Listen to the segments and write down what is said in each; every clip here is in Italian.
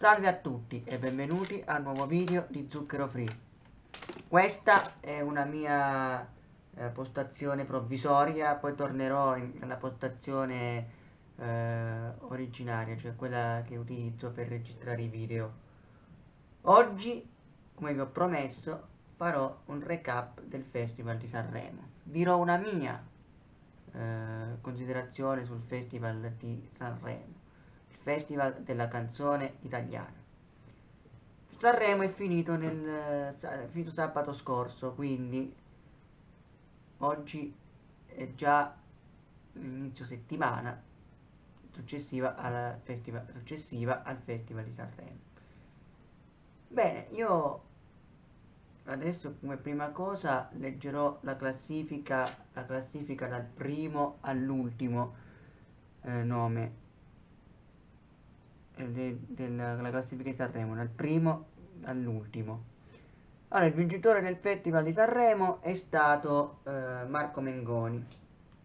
Salve a tutti e benvenuti al nuovo video di Zucchero Free. Questa è una mia eh, postazione provvisoria, poi tornerò in, nella postazione eh, originaria, cioè quella che utilizzo per registrare i video. Oggi, come vi ho promesso, farò un recap del Festival di Sanremo. Dirò una mia eh, considerazione sul Festival di Sanremo Festival della canzone italiana. Sanremo è finito, nel, è finito sabato scorso, quindi oggi è già l'inizio settimana successiva, alla festival, successiva al Festival di Sanremo. Bene, io adesso come prima cosa leggerò la classifica, la classifica dal primo all'ultimo eh, nome de, della classifica di Sanremo, dal primo all'ultimo. Allora, il vincitore del Festival di Sanremo è stato eh, Marco Mengoni.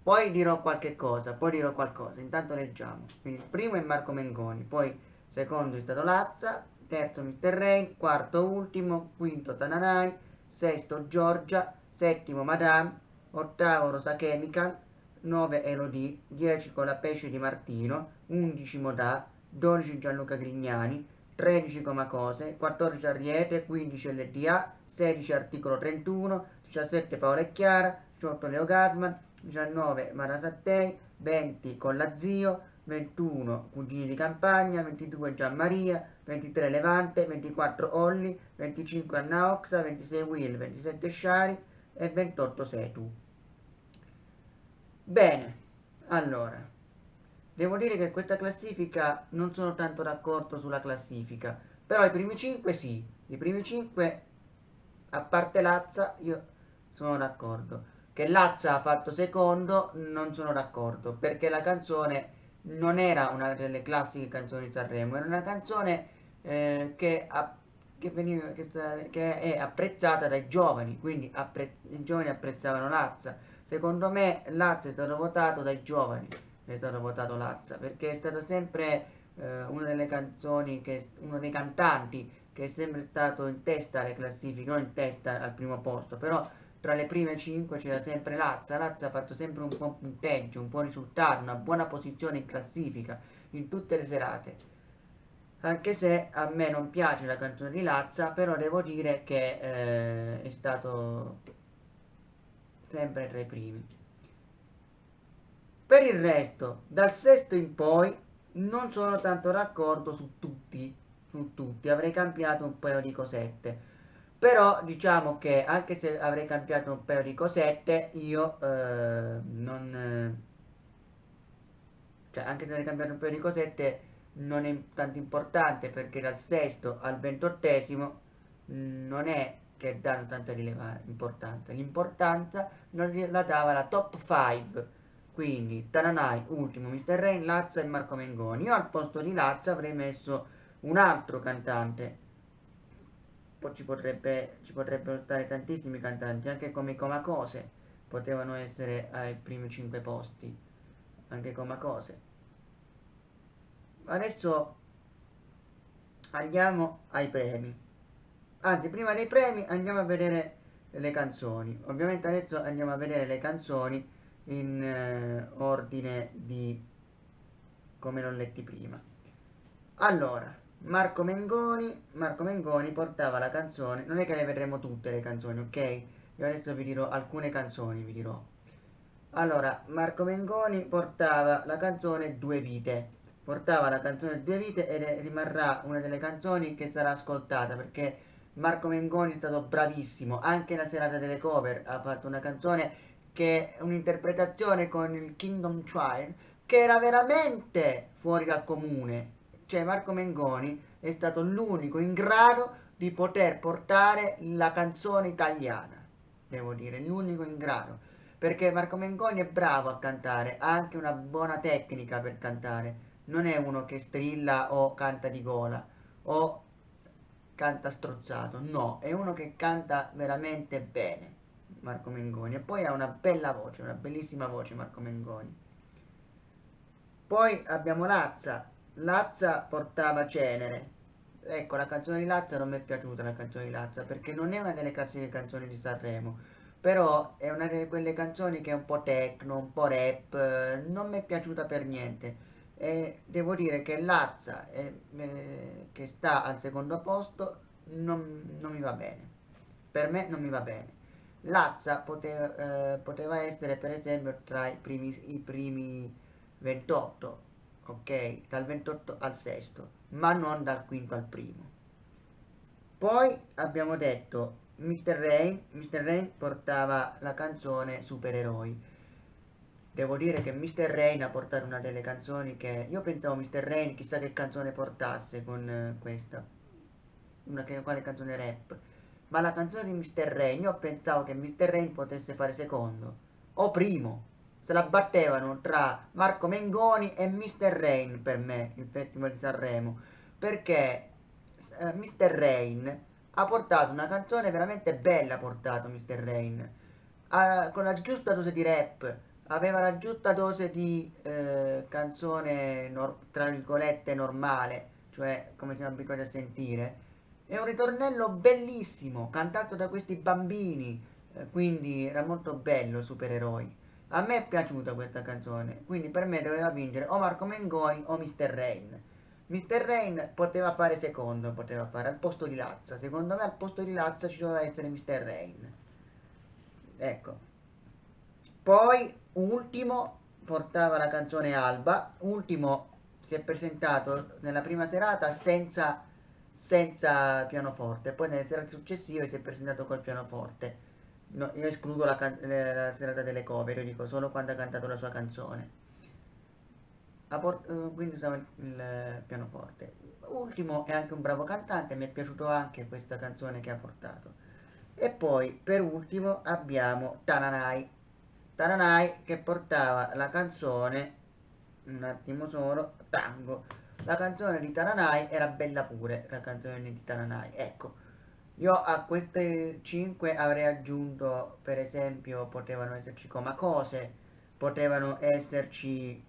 Poi dirò qualche cosa, poi dirò qualcosa. Intanto leggiamo. Quindi il primo è Marco Mengoni, poi secondo è stato Lazza, terzo Mr. Rain, quarto ultimo, quinto Tananai, sesto Giorgia, settimo Madame, ottavo Rosa Chemical, 9 Elodie, 10 con la pesce di Martino, 11 Modà, 12 Gianluca Grignani, 13 Comacose, 14 Arriete, 15 LDA, 16 Articolo 31, 17 Paola e Chiara, 18 Leo Gardman, 19 Mara Sattei, 20 Colla Zio, 21 Cugini di Campagna, 22 Gianmaria, 23 Levante, 24 Olli, 25 Anna Oxa, 26 Will, 27 Sciari e 28 Setu. Bene, allora, Devo dire che questa classifica non sono tanto d'accordo sulla classifica, però i primi 5 sì, i primi 5 a parte Lazza io sono d'accordo. Che Lazza ha fatto secondo non sono d'accordo, perché la canzone non era una delle classiche canzoni di Sanremo, era una canzone eh, che, a, che, veniva, che, che, è apprezzata dai giovani, quindi appre, i giovani apprezzavano Lazza. Secondo me Lazza è stato votato dai giovani è stato votato Lazza perché è stato sempre eh, una delle canzoni che uno dei cantanti che è sempre stato in testa alle classifiche non in testa al primo posto però tra le prime 5 c'era sempre Lazza. Lazza ha fatto sempre un buon punteggio un buon risultato una buona posizione in classifica in tutte le serate. Anche se a me non piace la canzone di Lazza però devo dire che eh, è stato sempre tra i primi per il resto, dal sesto in poi, non sono tanto d'accordo su tutti, su tutti, avrei cambiato un paio di cosette. Però diciamo che anche se avrei cambiato un paio di cosette, io eh, non... Eh, cioè anche se avrei cambiato un paio di cosette, non è tanto importante perché dal sesto al ventottesimo non è che danno tanta importanza. L'importanza la dava la top 5 quindi Taranai, ultimo, Mr. Rain, Lazza e Marco Mengoni. Io al posto di Lazza avrei messo un altro cantante. Poi ci, potrebbe, ci potrebbero stare tantissimi cantanti, anche come Comacose. Potevano essere ai primi 5 posti. Anche Comacose. Adesso andiamo ai premi. Anzi, prima dei premi andiamo a vedere le canzoni. Ovviamente adesso andiamo a vedere le canzoni in eh, ordine di come l'ho letti prima. Allora Marco Mengoni Marco Mengoni portava la canzone non è che le vedremo tutte le canzoni ok? Io adesso vi dirò alcune canzoni vi dirò. Allora Marco Mengoni portava la canzone Due Vite. Portava la canzone Due Vite e rimarrà una delle canzoni che sarà ascoltata perché Marco Mengoni è stato bravissimo anche la serata delle cover ha fatto una canzone che è un'interpretazione con il Kingdom Child che era veramente fuori dal comune. Cioè Marco Mengoni è stato l'unico in grado di poter portare la canzone italiana, devo dire, l'unico in grado. Perché Marco Mengoni è bravo a cantare, ha anche una buona tecnica per cantare. Non è uno che strilla o canta di gola o canta strozzato, no, è uno che canta veramente bene. Marco Mengoni e poi ha una bella voce, una bellissima voce Marco Mengoni. Poi abbiamo Lazza, Lazza portava Cenere, ecco, la canzone di Lazza non mi è piaciuta la canzone di Lazza perché non è una delle classiche canzoni di Sanremo, però è una di quelle canzoni che è un po' techno, un po' rap, non mi è piaciuta per niente. E devo dire che Lazza, eh, che sta al secondo posto, non, non, mi va bene. Per me non mi va bene. Lazza poteva, eh, poteva essere per esempio tra i primi, i primi 28, ok? Dal 28 al sesto, ma non dal quinto al primo. Poi abbiamo detto Mr. Rain, Mr. Rain portava la canzone Supereroi. Devo dire che Mr. Rain ha portato una delle canzoni che... Io pensavo Mr. Rain chissà che canzone portasse con eh, questa. Una quale canzone rap. Ma la canzone di Mr. Rain, io pensavo che Mr. Rain potesse fare secondo. O primo se la battevano tra Marco Mengoni e Mr. Rain per me, il Festival di Sanremo, perché eh, Mr. Rain ha portato una canzone veramente bella, ha portato Mr. Rain, ha, con la giusta dose di rap, aveva la giusta dose di eh, canzone, tra virgolette, normale, cioè come siamo abituati a sentire, è un ritornello bellissimo, cantato da questi bambini, eh, quindi era molto bello, supereroi. A me è piaciuta questa canzone, quindi per me doveva vincere o Marco Mengoni o Mr. Rain. Mr. Rain poteva fare secondo, poteva fare al posto di Lazza. Secondo me al posto di Lazza ci doveva essere Mr. Rain. Ecco. Poi, ultimo, portava la canzone Alba. Ultimo si è presentato nella prima serata senza, senza pianoforte. Poi nelle serate successive si è presentato col pianoforte No, io escludo la, la serata delle cover, io dico solo quando ha cantato la sua canzone. Uh, quindi usava il, il pianoforte. Ultimo è anche un bravo cantante, mi è piaciuto anche questa canzone che ha portato. E poi per ultimo abbiamo Tananai. Tananai che portava la canzone, un attimo solo, Tango. La canzone di Tananai era bella pure, la canzone di Tananai. Ecco, io a queste 5 avrei aggiunto, per esempio, potevano esserci come cose, potevano esserci,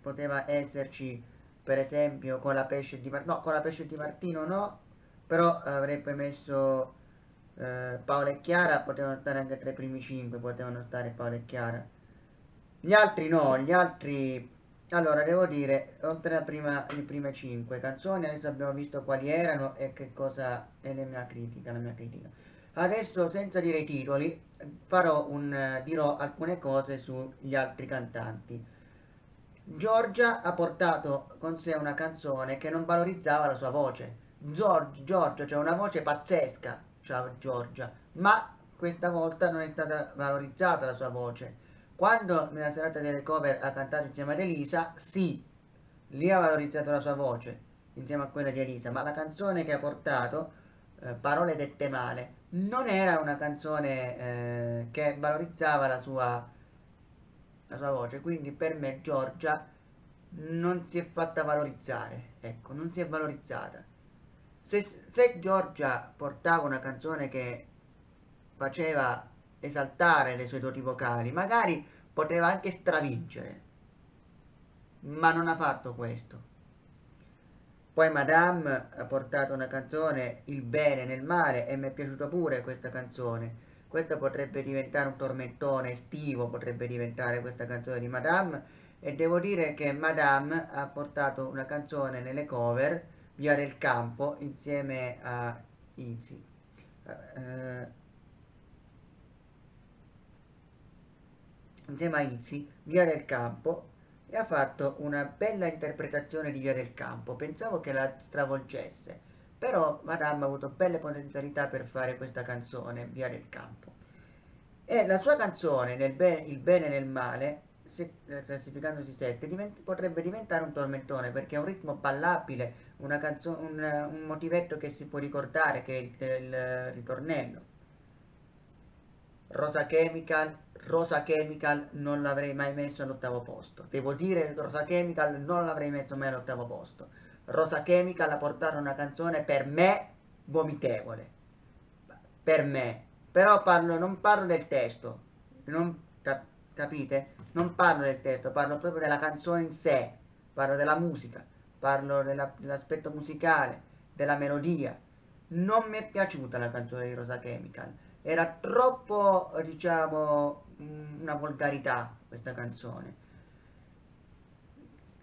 poteva esserci, per esempio, con la pesce di Martino, no, con la pesce di Martino no, però avrebbe messo eh, Paola e Chiara, potevano stare anche tra i primi 5, potevano stare Paola e Chiara. Gli altri no, gli altri allora, devo dire, oltre a prima, le prime 5 canzoni, adesso abbiamo visto quali erano e che cosa è la mia critica, la mia critica. Adesso, senza dire i titoli, un, dirò alcune cose sugli altri cantanti. Giorgia ha portato con sé una canzone che non valorizzava la sua voce. Giorgia, Giorgia c'è una voce pazzesca, ciao Giorgia, ma questa volta non è stata valorizzata la sua voce quando nella serata delle cover ha cantato insieme ad Elisa, sì, lì ha valorizzato la sua voce insieme a quella di Elisa, ma la canzone che ha portato, eh, Parole dette male, non era una canzone eh, che valorizzava la sua, la sua voce, quindi per me Giorgia non si è fatta valorizzare, ecco, non si è valorizzata. Se, se Giorgia portava una canzone che faceva esaltare le sue doti vocali, magari poteva anche stravincere, ma non ha fatto questo. Poi Madame ha portato una canzone, Il bene nel male, e mi è piaciuta pure questa canzone. Questa potrebbe diventare un tormentone estivo, potrebbe diventare questa canzone di Madame. E devo dire che Madame ha portato una canzone nelle cover, Via del Campo, insieme a Izzy. Uh, Izzy, Via del Campo e ha fatto una bella interpretazione di Via del Campo. Pensavo che la stravolgesse, però Madame ha avuto belle potenzialità per fare questa canzone, Via del Campo. E la sua canzone, be- Il bene e nel male, se, classificandosi 7, divent- potrebbe diventare un tormentone perché è un ritmo ballabile, un, un motivetto che si può ricordare che è il, il ritornello. Rosa Chemical Rosa Chemical non l'avrei mai messo all'ottavo posto. Devo dire che Rosa Chemical non l'avrei messo mai all'ottavo posto. Rosa Chemical ha portato una canzone per me vomitevole. Per me. Però parlo, non parlo del testo. Non, cap capite? Non parlo del testo, parlo proprio della canzone in sé. Parlo della musica. Parlo dell'aspetto musicale. della melodia. Non mi è piaciuta la canzone di Rosa Chemical. Era troppo, diciamo, una volgarità questa canzone.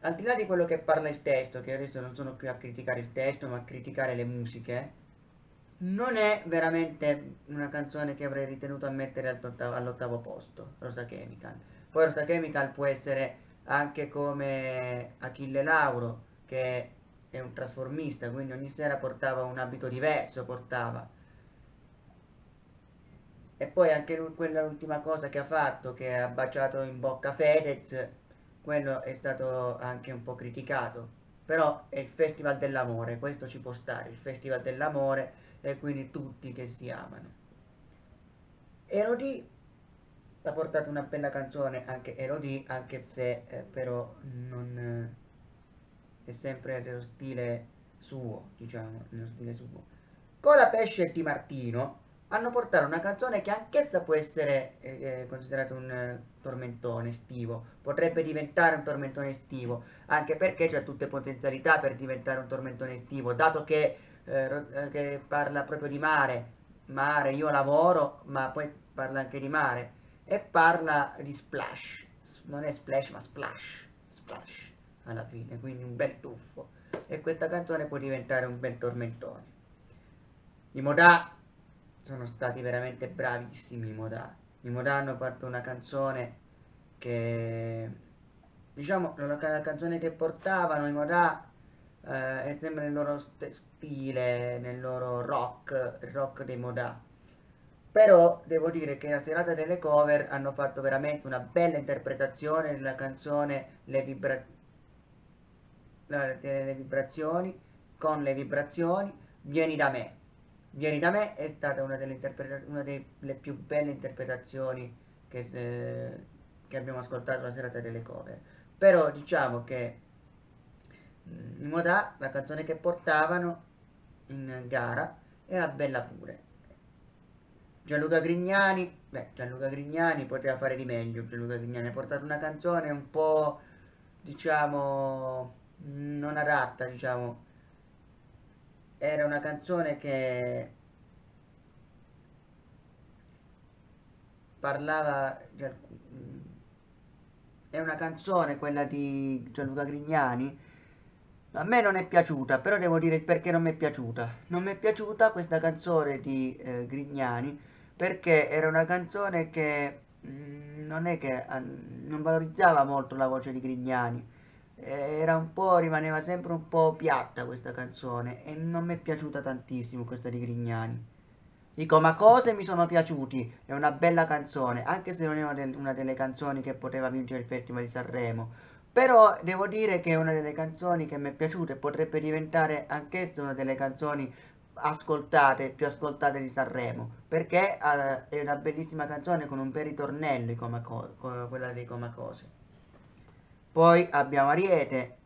Al di là di quello che parla il testo, che adesso non sono qui a criticare il testo, ma a criticare le musiche, non è veramente una canzone che avrei ritenuto a mettere all'ottavo posto, Rosa Chemical. Poi Rosa Chemical può essere anche come Achille Lauro, che è un trasformista, quindi ogni sera portava un abito diverso, portava. E poi anche lui, quella l'ultima cosa che ha fatto, che ha baciato in bocca Fedez, quello è stato anche un po' criticato. Però è il Festival dell'Amore, questo ci può stare, il Festival dell'Amore e quindi tutti che si amano. Elodie ha portato una bella canzone, anche Elodie, anche se eh, però non eh, è sempre nello stile suo, diciamo, nello stile suo. Con la Pesce Di Martino hanno portato una canzone che anch'essa può essere eh, considerata un eh, tormentone estivo, potrebbe diventare un tormentone estivo, anche perché c'è tutte potenzialità per diventare un tormentone estivo, dato che eh, eh, che parla proprio di mare, mare, io lavoro, ma poi parla anche di mare, e parla di splash, non è splash ma splash, splash alla fine, quindi un bel tuffo, e questa canzone può diventare un bel tormentone. I Modà sono stati veramente bravissimi i Modà, i Modà hanno fatto una canzone che diciamo la, la canzone che portavano i Modà eh, è sempre nel loro stile, nel loro rock, il rock dei Modà. Però devo dire che la serata delle cover hanno fatto veramente una bella interpretazione della canzone Le, vibra le vibrazioni, con le vibrazioni, Vieni da me. Vieni da me è stata una delle, una delle più belle interpretazioni che, eh, che abbiamo ascoltato la serata delle cover. Però diciamo che in moda la canzone che portavano in gara era bella pure. Gianluca Grignani, beh, Gianluca Grignani poteva fare di meglio. Gianluca Grignani ha portato una canzone un po', diciamo, non adatta, diciamo. Era una canzone che parlava di alcun... È una canzone, quella di Gianluca Grignani, a me non è piaciuta, però devo dire perché non mi è piaciuta. Non mi è piaciuta questa canzone di eh, Grignani perché era una canzone che mh, mm, non è che uh, non valorizzava molto la voce di Grignani. Era un po', rimaneva sempre un po' piatta questa canzone e non mi è piaciuta tantissimo questa di Grignani. Dico, ma cose mi sono piaciuti, è una bella canzone, anche se non è una, de una delle canzoni che poteva vincere il Festival di Sanremo però devo dire che è una delle canzoni che mi è piaciuta e potrebbe diventare anch'essa una delle canzoni ascoltate, più ascoltate di Sanremo, perché uh, è una bellissima canzone con un bel ritornello come quella di Comacose. Poi abbiamo Ariete,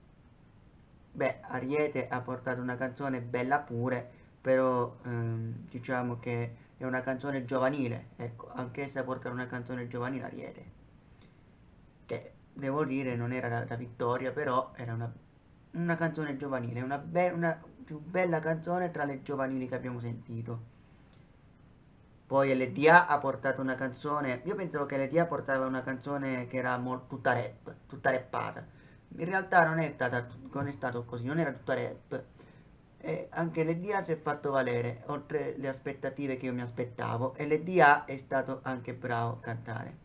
beh Ariete ha portato una canzone bella pure, però ehm, diciamo che è una canzone giovanile, ecco, anch'essa porta una canzone giovanile Ariete, che devo dire non era la, la vittoria però era una, una canzone giovanile una, be una più bella canzone tra le giovanili che abbiamo sentito poi LDA ha portato una canzone io pensavo che LDA portava una canzone che era tutta rap tutta rappata. In realtà non è, stata, non è stato così non era tutta rap. E anche l'EDA si è fatto valere oltre le aspettative che io mi aspettavo l'EDA è stato anche bravo a cantare.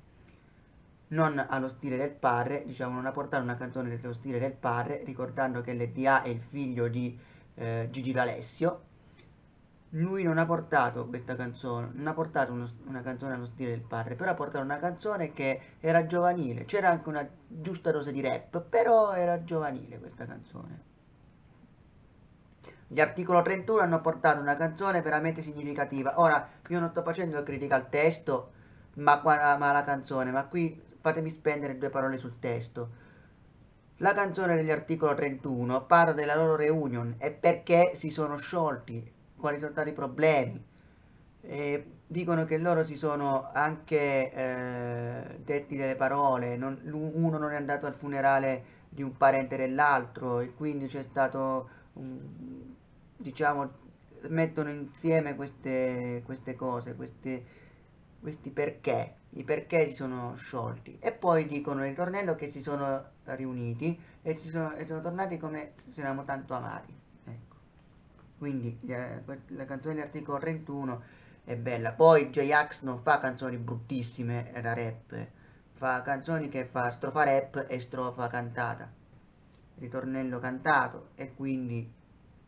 Non allo stile del padre, diciamo non ha portato una canzone dello stile del padre, ricordando che l'EDA è il figlio di eh, Gigi D'Alessio. Lui non ha portato questa canzone, non ha portato uno, una canzone allo stile del padre, però ha portato una canzone che era giovanile, c'era anche una giusta dose di rap, però era giovanile questa canzone. Gli articolo 31 hanno portato una canzone veramente significativa. Ora, io non sto facendo critica al testo, ma, ma la canzone, ma qui fatemi spendere due parole sul testo. La canzone dell'articolo 31 parla della loro reunion e perché si sono sciolti, quali sono stati i problemi. E dicono che loro si sono anche eh, detti delle parole, non, uno non è andato al funerale di un parente dell'altro e quindi c'è stato un, diciamo, mettono insieme queste, queste cose, queste, questi perché, i perché si sono sciolti e poi dicono il ritornello che si sono riuniti e, si sono, e sono tornati come ci eravamo tanto amati. Quindi eh, la canzone dell'articolo 31 è bella. Poi J-Ax non fa canzoni bruttissime da rap, fa canzoni che fa strofa rap e strofa cantata, ritornello cantato e quindi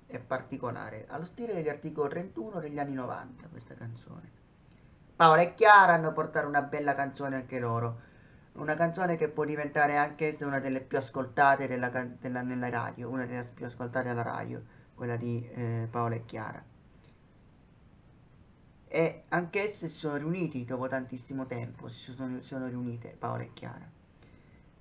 è particolare. Allo stile degli articoli 31 degli anni 90 questa canzone. Paola e Chiara hanno portato una bella canzone anche loro. Una canzone che può diventare anche una delle più ascoltate della, della, nella radio, una delle più ascoltate alla radio, quella di eh, Paola e Chiara. E anch'esse si sono riuniti dopo tantissimo tempo, si sono, sono riunite Paola e Chiara.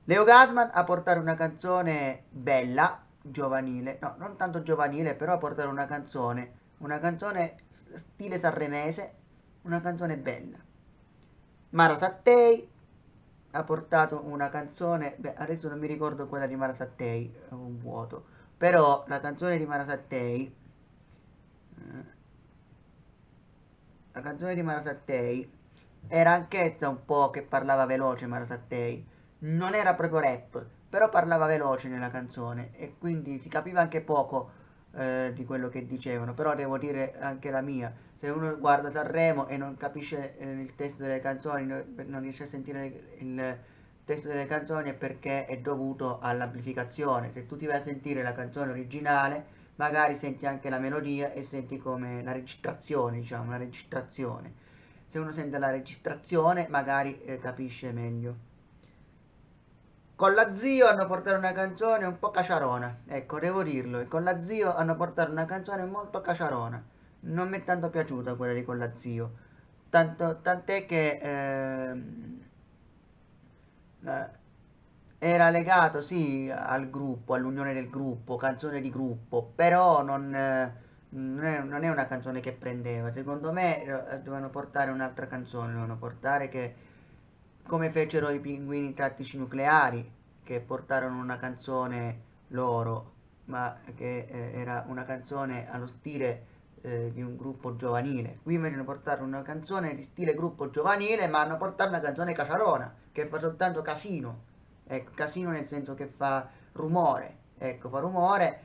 Leo Gasman a portare una canzone bella, giovanile, no, non tanto giovanile, però a portare una canzone, una canzone stile sanremese, una canzone bella. Mara Sattei ha portato una canzone, beh, adesso non mi ricordo quella di Mara Sattei, è un vuoto, però la canzone di Mara Sattei, eh, la canzone di Mara Sattei era anch'essa un po' che parlava veloce Mara Sattei, non era proprio rap, però parlava veloce nella canzone e quindi si capiva anche poco eh, di quello che dicevano, però devo dire anche la mia, se uno guarda Sanremo e non capisce eh, il testo delle canzoni, non riesce a sentire il testo delle canzoni è perché è dovuto all'amplificazione, se tu ti vai a sentire la canzone originale magari senti anche la melodia e senti come la registrazione, diciamo, la registrazione. Se uno sente la registrazione magari eh, capisce meglio. Con la zio hanno portato una canzone un po' caciarona, ecco, devo dirlo, con la zio hanno portato una canzone molto caciarona non mi è tanto piaciuta quella di con la zio tanto, tant'è che eh, era legato sì al gruppo all'unione del gruppo canzone di gruppo però non, eh, non, è, non, è, una canzone che prendeva. Secondo me eh, dovevano portare un'altra canzone dovevano portare che come fecero i pinguini tattici nucleari che portarono una canzone loro ma che eh, era una canzone allo stile eh, di un gruppo giovanile. Qui hanno portato una canzone di stile gruppo giovanile, ma hanno portato una canzone caciarona, che fa soltanto casino. Ecco, casino nel senso che fa rumore. Ecco, fa rumore,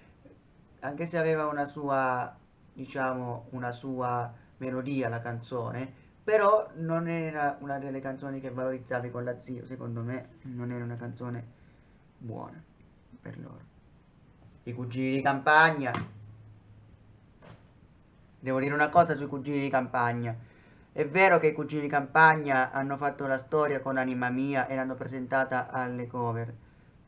anche se aveva una sua, diciamo, una sua melodia la canzone, però non era una delle canzoni che valorizzavi con la zio, secondo me non era una canzone buona per loro. I cugini di campagna Devo dire una cosa sui cugini di campagna. È vero che i cugini di campagna hanno fatto la storia con Anima Mia e l'hanno presentata alle cover.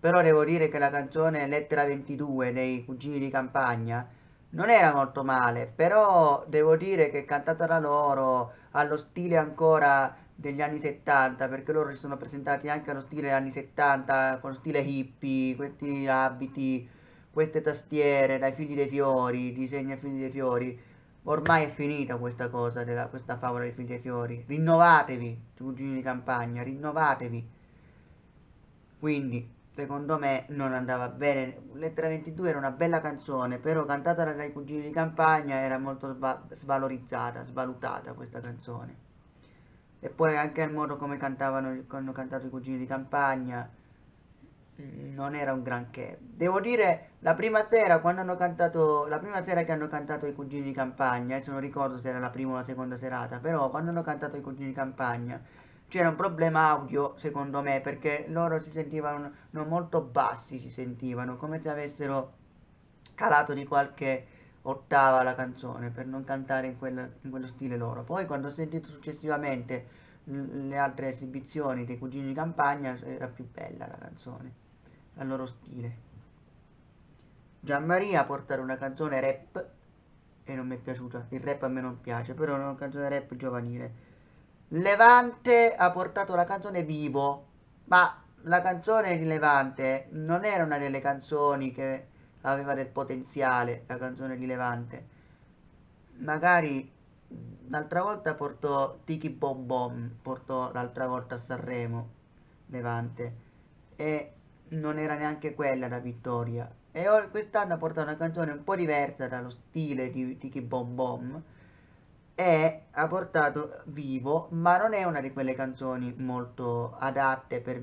Però devo dire che la canzone Lettera 22 dei cugini di campagna non era molto male, però devo dire che cantata da loro allo stile ancora degli anni 70, perché loro si sono presentati anche allo stile anni 70, con stile hippie, questi abiti, queste tastiere, dai figli dei fiori, disegni a figli dei fiori Ormai è finita questa cosa, della, questa favola dei figli e fiori. Rinnovatevi, cugini di campagna, rinnovatevi. Quindi, secondo me, non andava bene. Lettera 22 era una bella canzone, però cantata dai cugini di campagna era molto svalorizzata, svalutata questa canzone. E poi anche il modo come cantavano, hanno cantato i cugini di campagna non era un granché. Devo dire, la prima sera, quando hanno cantato, la prima sera che hanno cantato i cugini di campagna, adesso non ricordo se era la prima o la seconda serata, però quando hanno cantato i cugini di campagna c'era un problema audio, secondo me, perché loro si sentivano molto bassi, si sentivano, come se avessero calato di qualche ottava la canzone per non cantare in, quella, in quello stile loro. Poi quando ho sentito successivamente le altre esibizioni dei cugini di campagna era più bella la canzone al loro stile. Gianmaria portare una canzone rap e non mi è piaciuta, il rap a me non piace, però è una canzone rap giovanile. Levante ha portato la canzone Vivo, ma la canzone di Levante non era una delle canzoni che aveva del potenziale, la canzone di Levante. Magari l'altra volta portò Tiki Bom Bom, portò l'altra volta a Sanremo, Levante, e non era neanche quella la vittoria. E quest'anno ha portato una canzone un po' diversa dallo stile di Tiki Bom Bom. E ha portato vivo, ma non è una di quelle canzoni molto adatte per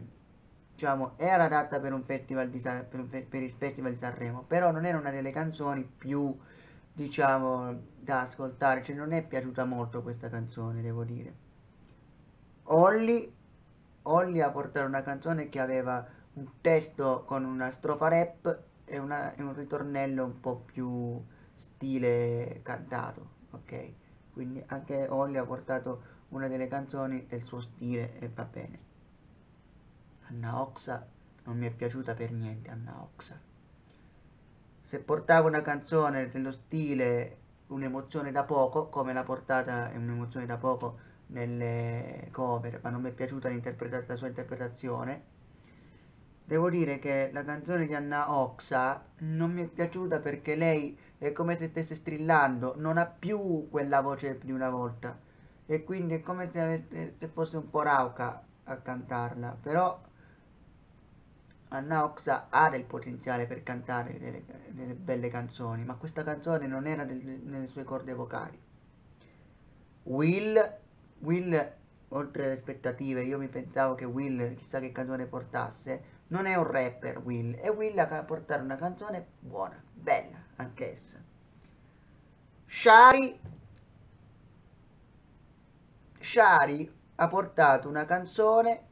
diciamo era adatta per un festival di San, per, fe, per, il festival di Sanremo però non era una delle canzoni più diciamo da ascoltare. Cioè non è piaciuta molto questa canzone devo dire. Olly Olly ha portato una canzone che aveva un testo con una strofa rap e, una, e un ritornello un po' più stile cantato, ok? Quindi anche Olly ha portato una delle canzoni del suo stile e va bene. Anna Oxa non mi è piaciuta per niente Anna Oxa. Se portava una canzone dello stile un'emozione da poco, come l'ha portata un'emozione da poco nelle cover, ma non mi è piaciuta la sua interpretazione, Devo dire che la canzone di Anna Oxa non mi è piaciuta perché lei è come se stesse strillando, non ha più quella voce di una volta e quindi è come se, se fosse un po' rauca a cantarla, però Anna Oxa ha del potenziale per cantare delle, delle belle canzoni, ma questa canzone non era del, nelle sue corde vocali. Will, Will, oltre alle aspettative, io mi pensavo che Will chissà che canzone portasse, non è un rapper Will, è Will a portare una canzone buona, bella anch'essa. Shari. Shari ha portato una canzone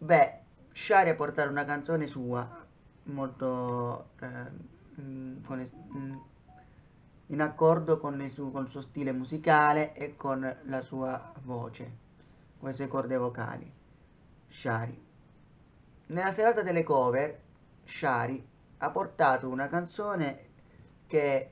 Beh, Shari ha portato una canzone sua molto eh, mm, con, mm, in accordo con suo, con il suo stile musicale e con la sua voce con le sue corde vocali. Shari. Nella serata delle cover, Shari ha portato una canzone che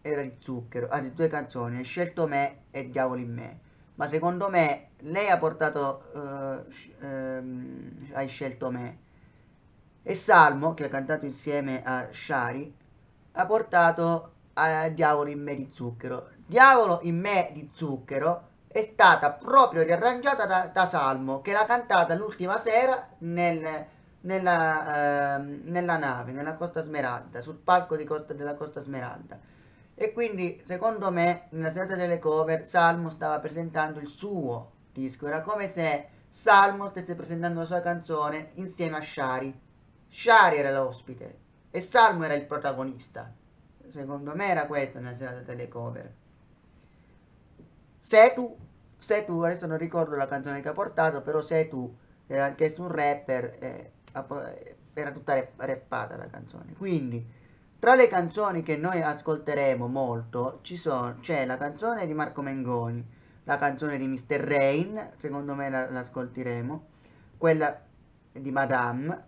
era di zucchero, anzi due canzoni, scelto me e Diavolo in me. Ma secondo me lei ha portato uh, um, Hai scelto me. E Salmo, che ha cantato insieme a Shari, ha portato a Diavolo in me di zucchero. Diavolo in me di zucchero è stata proprio riarrangiata da, da Salmo, che l'ha cantata l'ultima sera nel, nella, eh, nella, nave, nella Costa Smeralda, sul palco Costa, della Costa Smeralda. E quindi, secondo me, nella serata delle cover, Salmo stava presentando il suo disco. Era come se Salmo stesse presentando la sua canzone insieme a Shari. Shari era l'ospite e Salmo era il protagonista. Secondo me era questo nella serata delle cover. Sei tu, sei tu, adesso non ricordo la canzone che ha portato, però sei tu, era anche un rapper, eh, era tutta rappata la canzone. Quindi, tra le canzoni che noi ascolteremo molto, c'è la canzone di Marco Mengoni, la canzone di Mr. Rain, secondo me la quella di Madame,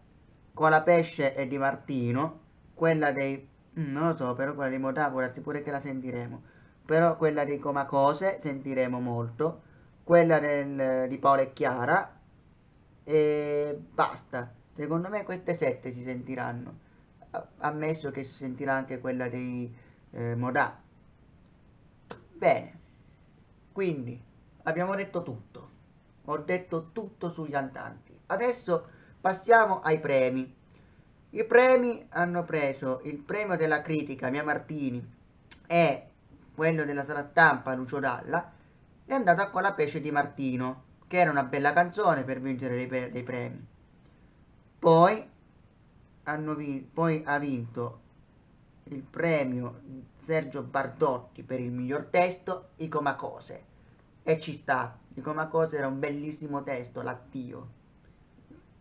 pesce e di Martino, quella dei... Mm, non lo so, però quella di Modà, pure che la sentiremo però quella di Comacose sentiremo molto, quella del, di Paola e Chiara e basta. Secondo me queste sette si sentiranno, ammesso che si sentirà anche quella di eh, Modà. Bene, quindi abbiamo detto tutto, ho detto tutto sui cantanti. Adesso passiamo ai premi. I premi hanno preso il premio della critica Mia Martini e quello della sala stampa Lucio Dalla, è andato con la pesce di Martino, che era una bella canzone per vincere dei, dei premi. Poi, vi poi ha vinto il premio Sergio Bardotti per il miglior testo, I Comacose. E ci sta, I Comacose era un bellissimo testo, l'attio.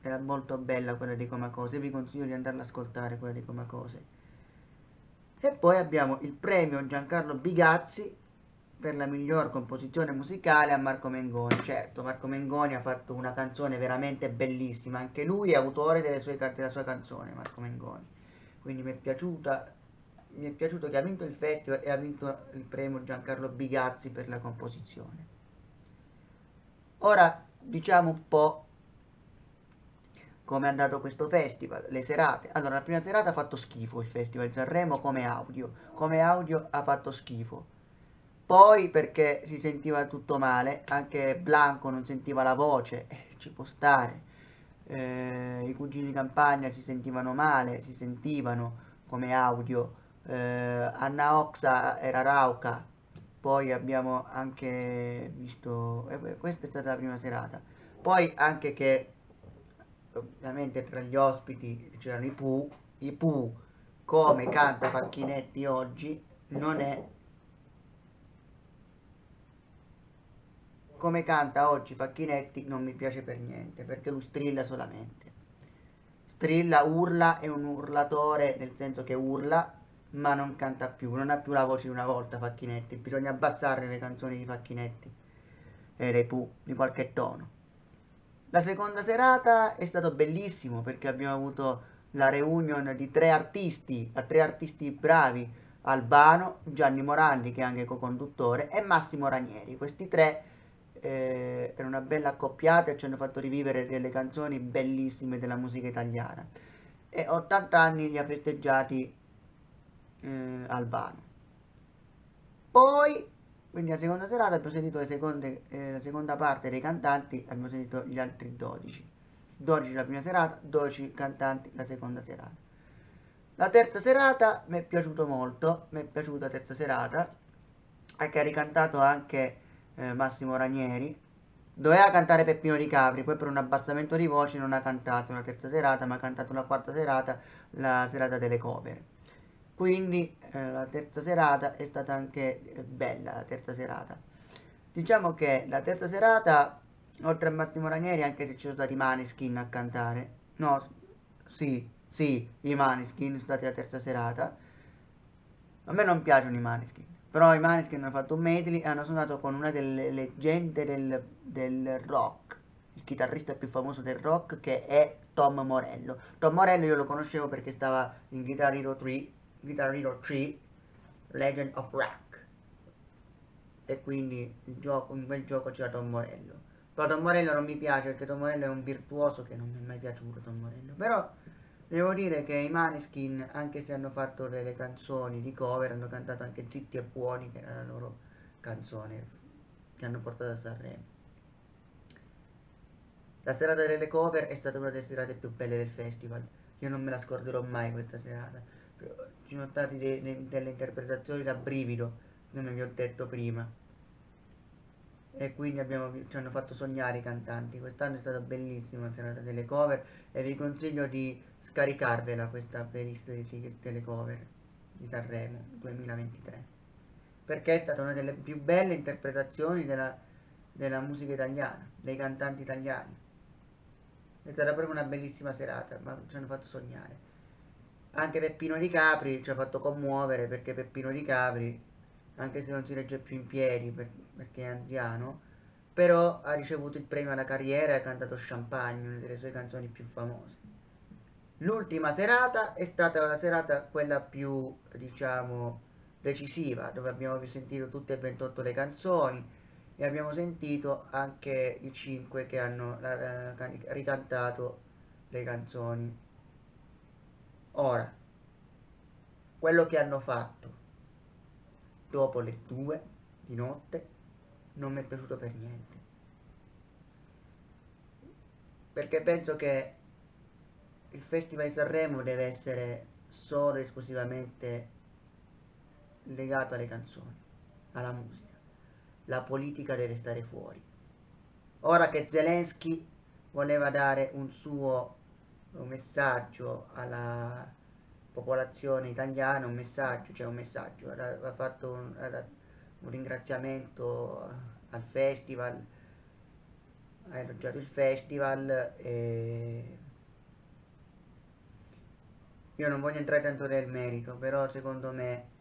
Era molto bella quella di Comacose, vi consiglio di andarla ad ascoltare quella di Comacose. E poi abbiamo il premio Giancarlo Bigazzi per la miglior composizione musicale a Marco Mengoni. Certo, Marco Mengoni ha fatto una canzone veramente bellissima, anche lui è autore sue, della sua canzone, Marco Mengoni. Quindi mi è piaciuta mi è piaciuto che ha vinto il festival e ha vinto il premio Giancarlo Bigazzi per la composizione. Ora diciamo un po' come è andato questo festival, le serate. Allora, la prima serata ha fatto schifo il festival di Sanremo come audio, come audio ha fatto schifo. Poi perché si sentiva tutto male, anche Blanco non sentiva la voce, eh, ci può stare. eh, i cugini di campagna si sentivano male, si sentivano come audio, eh, Anna Oxa era rauca, poi abbiamo anche visto, eh, questa è stata la prima serata, poi anche che ovviamente tra gli ospiti c'erano i Pooh, i Pooh come canta Facchinetti oggi non è come canta oggi Facchinetti non mi piace per niente perché lui strilla solamente. Strilla, urla, è un urlatore nel senso che urla ma non canta più, non ha più la voce di una volta Facchinetti. Bisogna abbassare le canzoni di Facchinetti e dei Pooh di qualche tono la seconda serata è stato bellissimo perché abbiamo avuto la reunion di tre artisti, tre artisti bravi, Albano, Gianni Moralli che è anche co-conduttore e Massimo Ranieri. Questi tre eh, erano una bella accoppiata e ci hanno fatto rivivere delle canzoni bellissime della musica italiana. E 80 anni li ha festeggiati eh, Albano. Poi quindi la seconda serata abbiamo sentito seconde, eh, la seconda parte dei cantanti, abbiamo sentito gli altri 12. 12 la prima serata, 12 cantanti la seconda serata. La terza serata mi è piaciuto molto, mi è piaciuta la terza serata, perché ha ricantato anche eh, Massimo Ranieri. Doveva cantare Peppino di Capri, poi per un abbassamento di voce non ha cantato la terza serata, ma ha cantato la quarta serata, la serata delle cover. Quindi eh, la terza serata è stata anche eh, bella, la terza serata. Diciamo che la terza serata, oltre a Massimo Ranieri, anche se ci sono stati Maneskin a cantare, no, sì, sì, i Maneskin sono stati la terza serata. A me non piacciono i Maneskin, però i Maneskin hanno fatto un medley e hanno suonato con una delle leggende del, del rock, il chitarrista più famoso del rock che è Tom Morello. Tom Morello io lo conoscevo perché stava in Guitar Hero 3 Guitar Hero 3 Legend of Rock. E quindi gioco, in quel gioco c'era Tom Morello. Però Tom Morello non mi piace perché Tom Morello è un virtuoso che non mi è mai piaciuto Tom Morello. Però devo dire che i Maneskin anche se hanno fatto delle canzoni di cover hanno cantato anche Zitti e Buoni che era la loro canzone che hanno portato a Sanremo. La serata delle cover è stata una delle serate più belle del festival. Io non me la scorderò mai questa serata ci sono state de, de, delle interpretazioni da brivido, come vi ho detto prima. E quindi abbiamo, ci hanno fatto sognare i cantanti. Quest'anno è stata bellissima la serata delle cover e vi consiglio di scaricarvela questa playlist delle cover di Sanremo 2023. Perché è stata una delle più belle interpretazioni della, della musica italiana, dei cantanti italiani. È stata proprio una bellissima serata, ma ci hanno fatto sognare. Anche Peppino di Capri ci ha fatto commuovere perché Peppino di Capri, anche se non si regge più in piedi per, perché è anziano, però ha ricevuto il premio alla carriera e ha cantato Champagne, una delle sue canzoni più famose. L'ultima serata è stata la serata quella più, diciamo, decisiva, dove abbiamo sentito tutte e 28 le canzoni e abbiamo sentito anche i 5 che hanno la, ricantato le canzoni Ora, quello che hanno fatto dopo le due di notte non mi è piaciuto per niente. Perché penso che il Festival di Sanremo deve essere solo e esclusivamente legato alle canzoni, alla musica. La politica deve stare fuori. Ora che Zelensky voleva dare un suo un messaggio alla popolazione italiana, un messaggio, cioè un messaggio, ha fatto un, un ringraziamento al festival, ha elogiato il festival e io non voglio entrare tanto nel merito, però secondo me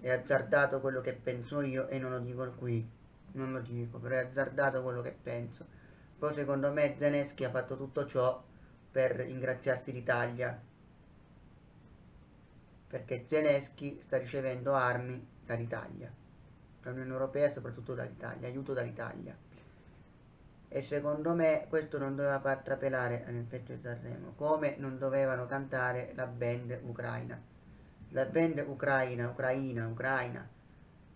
è azzardato quello che penso io e non lo dico qui, non lo dico, però è azzardato quello che penso. Poi secondo me Zelensky ha fatto tutto ciò per ringraziarsi l'Italia. Perché Zelensky sta ricevendo armi dall'Italia dall'Unione Europea e soprattutto dall'Italia aiuto dall'Italia. E secondo me questo non doveva far trapelare nel fetto di Sanremo come non dovevano cantare la band ucraina. La band ucraina, ucraina, ucraina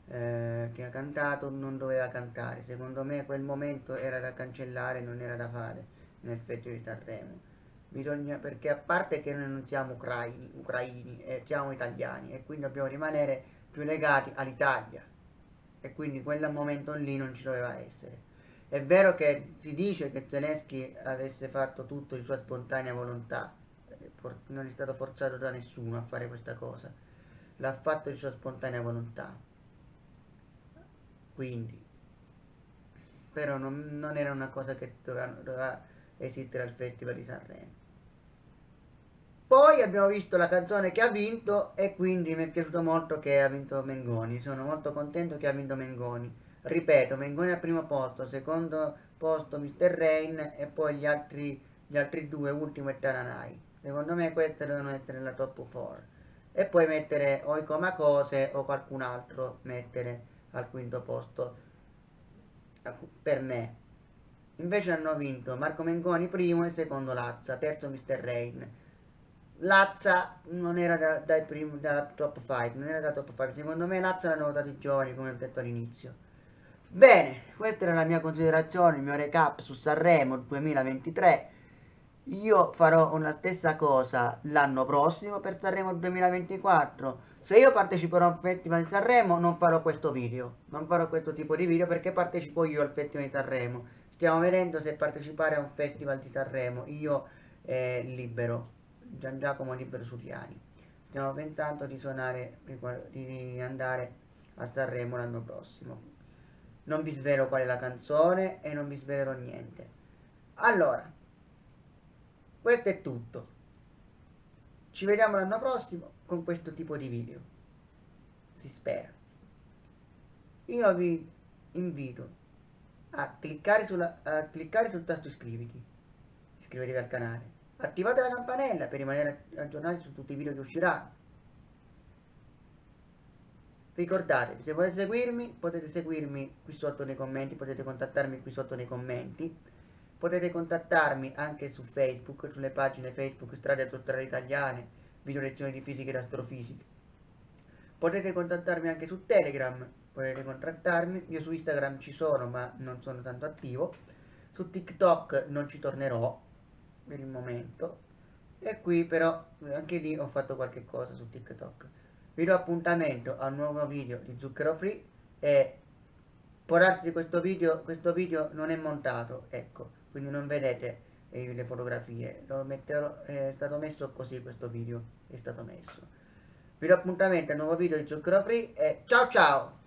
eh, che ha cantato non doveva cantare. Secondo me quel momento era da cancellare non era da fare nel Festival di Sanremo. Bisogna, perché a parte che noi non siamo ucraini, ucraini eh, siamo italiani e quindi dobbiamo rimanere più legati all'Italia e quindi quel momento lì non ci doveva essere. È vero che si dice che Zelensky avesse fatto tutto di sua spontanea volontà, eh, non è stato forzato da nessuno a fare questa cosa, l'ha fatto di sua spontanea volontà. Quindi, però non, non era una cosa che doveva, doveva esistere al Festival di Sanremo. Poi abbiamo visto la canzone che ha vinto e quindi mi è piaciuto molto che ha vinto Mengoni. Sono molto contento che ha vinto Mengoni. Ripeto, Mengoni al primo posto, secondo posto Mr. Rain e poi gli altri, gli altri due, ultimo e Taranai. Secondo me queste devono essere la top 4. E poi mettere o i Comacose o qualcun altro mettere al quinto posto per me. Invece hanno vinto Marco Mengoni primo e secondo Lazza, terzo Mr. Rain. Lazza non era da, dai primi, dalla top 5, non era da top 5. Secondo me Lazza l'hanno votato i giovani, come ho detto all'inizio. Bene, questa era la mia considerazione, il mio recap su Sanremo 2023. Io farò una stessa cosa l'anno prossimo per Sanremo 2024. Se io parteciperò al Festival di Sanremo non farò questo video, non farò questo tipo di video perché partecipo io al Festival di Sanremo. Stiamo vedendo se partecipare a un Festival di Sanremo, io eh, libero, Gian Giacomo Libero Suriani. Stiamo pensando di suonare, di andare a Sanremo l'anno prossimo non vi svelo qual è la canzone e non vi svelerò niente. Allora, questo è tutto. Ci vediamo l'anno prossimo con questo tipo di video. Si spera. Io vi invito a cliccare, sulla, a cliccare sul tasto iscriviti. Iscrivetevi al canale. Attivate la campanella per rimanere aggiornati su tutti i video che usciranno Ricordatevi, se volete seguirmi, potete seguirmi qui sotto nei commenti, potete contattarmi qui sotto nei commenti. Potete contattarmi anche su Facebook, sulle pagine Facebook Strade Autostrade Italiane, video lezioni di fisica ed astrofisica. Potete contattarmi anche su Telegram, potete contattarmi, io su Instagram ci sono ma non sono tanto attivo. Su TikTok non ci tornerò per il momento. E qui però anche lì ho fatto qualche cosa su TikTok vi do appuntamento a un nuovo video di Zucchero Free e può darsi questo video, questo video non è montato, ecco, quindi non vedete eh, le fotografie, lo metterò, è stato messo così questo video, è stato messo. Vi do appuntamento a un nuovo video di Zucchero Free e ciao ciao!